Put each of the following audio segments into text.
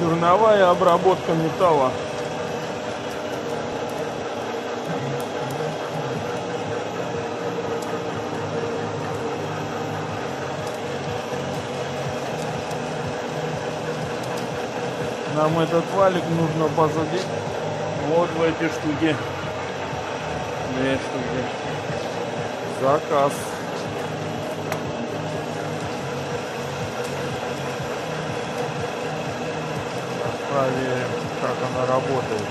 Черновая обработка металла. Нам этот валик нужно посадить вот в эти штуки. Две штуки. Заказ. Проверим, как она работает.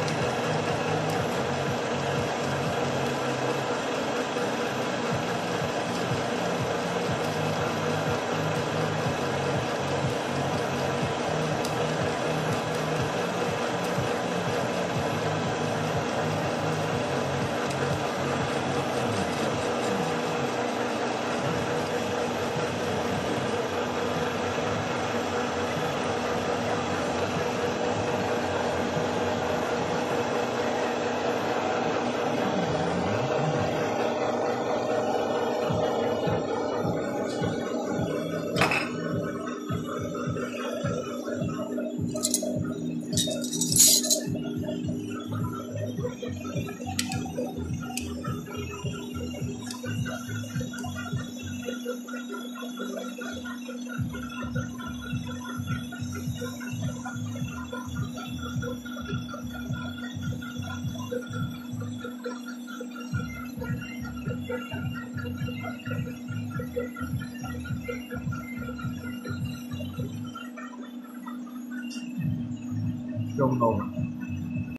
don't know.